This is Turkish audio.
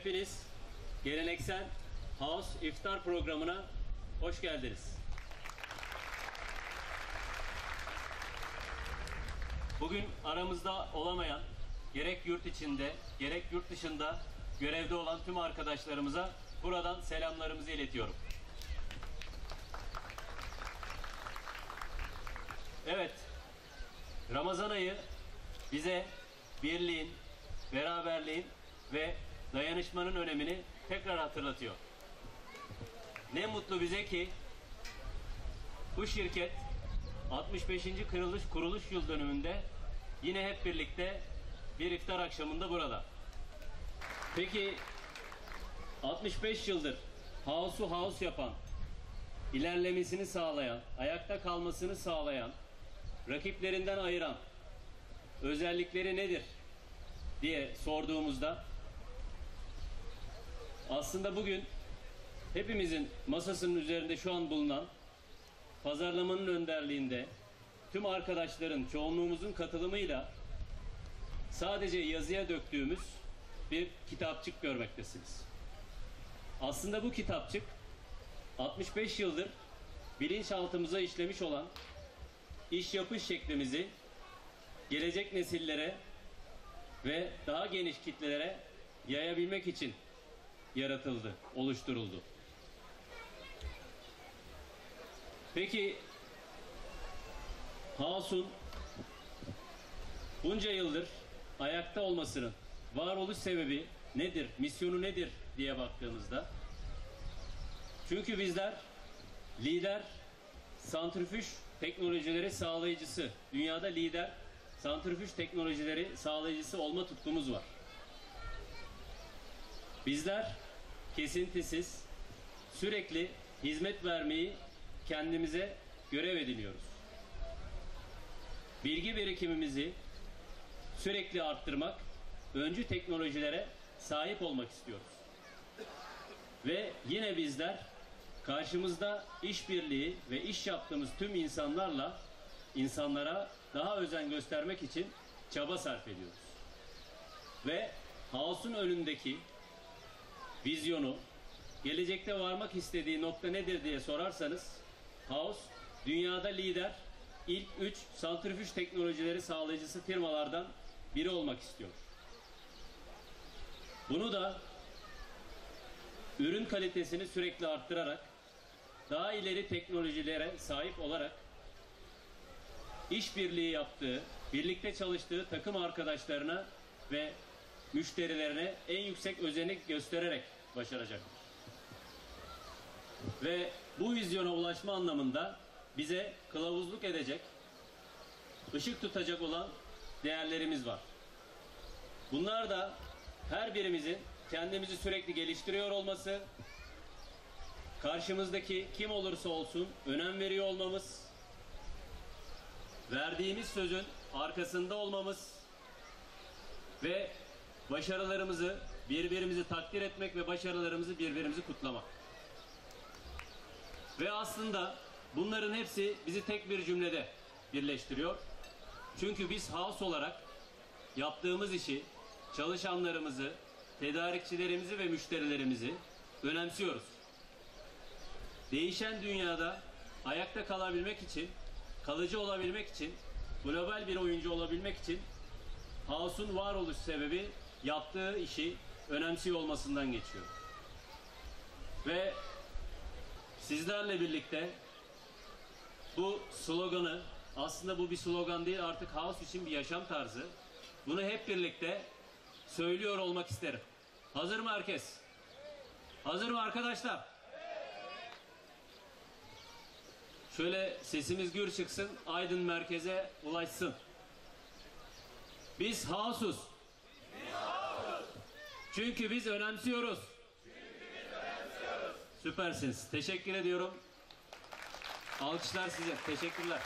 Hepiniz geleneksel House İftar programına hoş geldiniz. Bugün aramızda olamayan gerek yurt içinde gerek yurt dışında görevde olan tüm arkadaşlarımıza buradan selamlarımızı iletiyorum. Evet, Ramazan ayı bize birliğin, beraberliğin ve dayanışmanın önemini tekrar hatırlatıyor. Ne mutlu bize ki bu şirket 65. kuruluş kuruluş yıl dönümünde yine hep birlikte bir iftar akşamında burada. Peki 65 yıldır House'u House yapan, ilerlemesini sağlayan, ayakta kalmasını sağlayan, rakiplerinden ayıran özellikleri nedir diye sorduğumuzda aslında bugün hepimizin masasının üzerinde şu an bulunan pazarlamanın önderliğinde tüm arkadaşların çoğunluğumuzun katılımıyla sadece yazıya döktüğümüz bir kitapçık görmektesiniz. Aslında bu kitapçık 65 yıldır bilinçaltımıza işlemiş olan iş yapış şeklimizi gelecek nesillere ve daha geniş kitlelere yayabilmek için yaratıldı, oluşturuldu. Peki Hasun bunca yıldır ayakta olmasının varoluş sebebi nedir, misyonu nedir diye baktığımızda çünkü bizler lider santrifüj teknolojileri sağlayıcısı, dünyada lider santrifüj teknolojileri sağlayıcısı olma tutkumuz var. Bizler kesintisiz, sürekli hizmet vermeyi kendimize görev ediniyoruz. Bilgi birikimimizi sürekli arttırmak, öncü teknolojilere sahip olmak istiyoruz. Ve yine bizler karşımızda işbirliği ve iş yaptığımız tüm insanlarla insanlara daha özen göstermek için çaba sarf ediyoruz. Ve House'un önündeki vizyonu, gelecekte varmak istediği nokta nedir diye sorarsanız, House dünyada lider ilk 3 santrifüj teknolojileri sağlayıcısı firmalardan biri olmak istiyor. Bunu da ürün kalitesini sürekli arttırarak daha ileri teknolojilere sahip olarak işbirliği yaptığı, birlikte çalıştığı takım arkadaşlarına ve müşterilerine en yüksek özenik göstererek başaracaktır. Ve bu vizyona ulaşma anlamında bize kılavuzluk edecek, ışık tutacak olan değerlerimiz var. Bunlar da her birimizin kendimizi sürekli geliştiriyor olması, karşımızdaki kim olursa olsun önem veriyor olmamız, verdiğimiz sözün arkasında olmamız ve başarılarımızı birbirimizi takdir etmek ve başarılarımızı birbirimizi kutlamak. Ve aslında bunların hepsi bizi tek bir cümlede birleştiriyor. Çünkü biz house olarak yaptığımız işi, çalışanlarımızı, tedarikçilerimizi ve müşterilerimizi önemsiyoruz. Değişen dünyada ayakta kalabilmek için, kalıcı olabilmek için, global bir oyuncu olabilmek için House'un varoluş sebebi yaptığı işi önemsiyor olmasından geçiyor. Ve sizlerle birlikte bu sloganı aslında bu bir slogan değil artık House için bir yaşam tarzı. Bunu hep birlikte söylüyor olmak isterim. Hazır mı herkes? Hazır mı arkadaşlar? Şöyle sesimiz gür çıksın, Aydın merkeze ulaşsın. Biz House'uz. Çünkü biz önemsiyoruz. Süpersiniz. Teşekkür ediyorum. Alkışlar size. Teşekkürler.